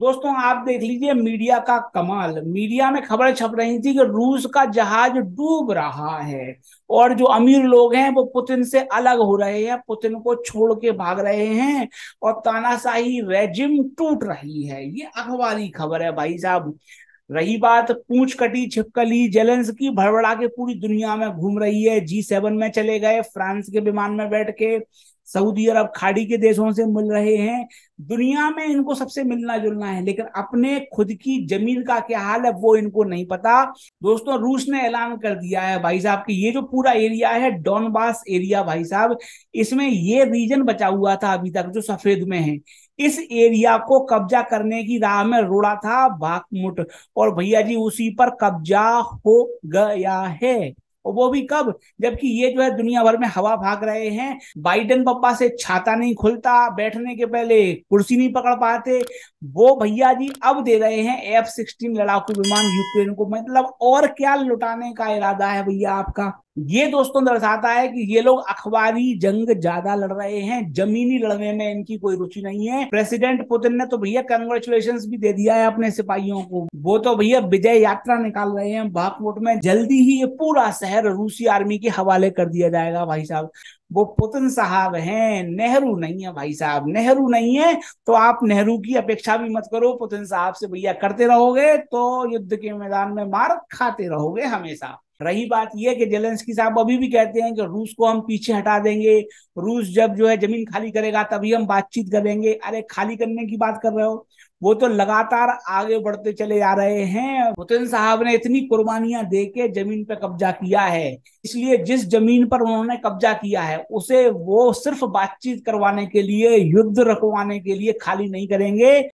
दोस्तों, आप देख लीजिए, मीडिया का कमाल। मीडिया में खबर छप रही थी कि रूस का जहाज़ डूब रहा है और जो अमीर लोग हैं, वो पुतिन से अलग हो रहे हैं, पुतिन को छोड़ के भाग रहे हैं और तानाशाही रेजिम टूट रही है। ये अखबारी खबर है भाई साहब। रही बात पूछ कटी छिपकली जेलेंस की भड़बड़ा के पूरी दुनिया में घूम रही है। जी सेवन में चले गए, फ्रांस के विमान में बैठ के। सऊदी अरब खाड़ी के देशों से मिल रहे हैं। दुनिया में इनको सबसे मिलना जुलना है, लेकिन अपने खुद की ज़मीन का क्या हाल है वो इनको नहीं पता। दोस्तों, रूस ने ऐलान कर दिया है भाई साहब कि ये जो पूरा एरिया है, डॉनबास एरिया भाई साहब, इसमें ये रीजन बचा हुआ था अभी तक जो सफ़ेद में है। इस एरिया को कब्जा करने की राह में रोड़ा था बाकमुट और भैया जी उसी पर कब्जा हो गया है। और वो भी कब? जबकि ये जो है दुनिया भर में हवा भाग रहे हैं। बाइडन पप्पा से छाता नहीं खुलता, बैठने के पहले कुर्सी नहीं पकड़ पाते। वो भैया जी अब दे रहे हैं एफ़ सिक्सटीन लड़ाकू विमान यूक्रेन को। मतलब और क्या लुटाने का इरादा है भैया आपका? ये दोस्तों दर्शाता है कि ये लोग अखबारी जंग ज़्यादा लड़ रहे हैं, जमीनी लड़ने में इनकी कोई रुचि नहीं है। प्रेसिडेंट पुतिन ने तो भैया कंग्रेचुलेशन भी दे दिया है अपने सिपाहियों को। वो तो भैया विजय यात्रा निकाल रहे हैं बागकोट में। जल्दी ही ये पूरा शहर रूसी आर्मी के हवाले कर दिया जाएगा भाई साहब। वो पुतिन साहब हैं, नेहरू नहीं है भाई साहब। नेहरू नहीं है तो आप नेहरू की अपेक्षा भी मत करो। पुतिन साहब से भैया करते रहोगे तो युद्ध के मैदान में मार खाते रहोगे हमेशा। रही बात यह कि जेलेंस्की साहब अभी भी कहते हैं कि रूस को हम पीछे हटा देंगे। रूस जब जो है ज़मीन खाली करेगा, तभी हम बातचीत करेंगे। अरे, खाली करने की बात कर रहे हो? वो तो लगातार आगे बढ़ते चले जा रहे हैं। पुतिन साहब ने इतनी कुर्बानियाँ दे के ज़मीन पर कब्जा किया है। इसलिए जिस ज़मीन पर उन्होंने कब्जा किया है, उसे वो सिर्फ़ बातचीत करवाने के लिए, युद्ध रखवाने के लिए खाली नहीं करेंगे।